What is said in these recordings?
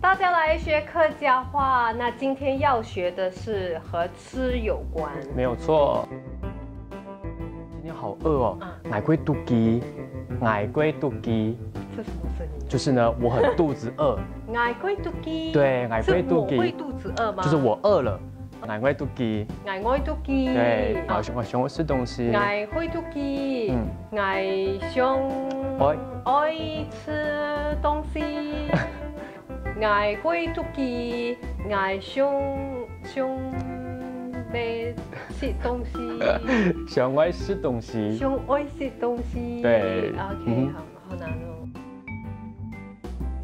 大家来学客家话，那今天要学的是和吃有关。没有错。今天好饿哦，奶龟肚鸡，奶龟肚鸡，这什么声音？就是呢，我很肚子饿。奶龟肚鸡。对，奶龟肚鸡。会肚子饿吗？就是我饿了。奶龟肚鸡。奶龟肚鸡。对，我想我想吃东西。奶龟肚鸡。嗯。奶想爱爱吃东西。爱会肚鸡，爱想想来吃东西，想爱吃东西，想爱吃东西。对，OK，好好难哦。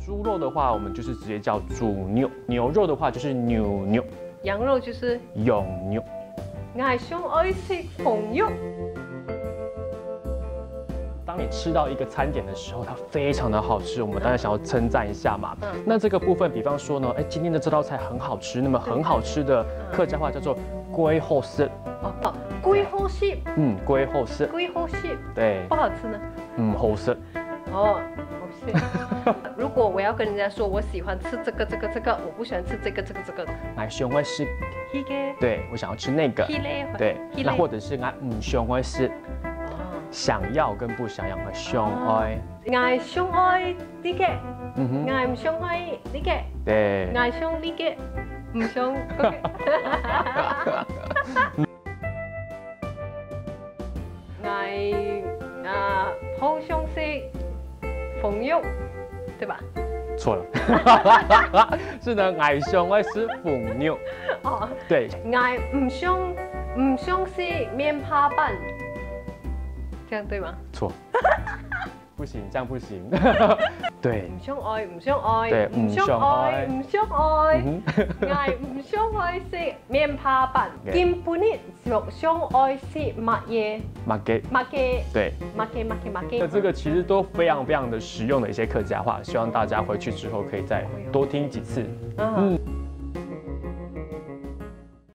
猪肉的话，我们就是直接叫猪牛；牛肉的话，就是牛牛；羊肉就是羊牛。爱想爱吃红肉。当你吃到一个餐点的时候，它非常的好吃，我们当然想要称赞一下嘛。嗯。那这个部分，比方说呢，哎，今天的这道菜很好吃，那么很好吃的客家话叫做“龟后食”。哦，龟后食。嗯，龟后食。龟后食。对。不好吃呢。嗯，好吃。哦。如果我要跟人家说我喜欢吃这个这个这个，我不喜欢吃这个这个这个，我喜欢吃那个。对，我想要吃那个。对。那或者是俺唔喜欢吃。想要跟不想要，相爱。爱相爱呢个，爱唔相爱呢个。对。爱相呢个，唔相。爱啊，好相识，朋友，对吧？错了。是的，爱相爱是朋友。哦。对。爱唔相唔相识，面怕板。这样对吗？错，不行，这样不行。对，唔相爱，唔相爱，对，唔相爱，唔相爱，爱 唔相爱是面怕板，根本呢相相爱是乜嘢？乜嘅？乜嘅？对，乜嘅？乜嘅？乜嘅？那这个其实都非常非常的实用的一些客家话，希望大家回去之后可以再多听几次。嗯。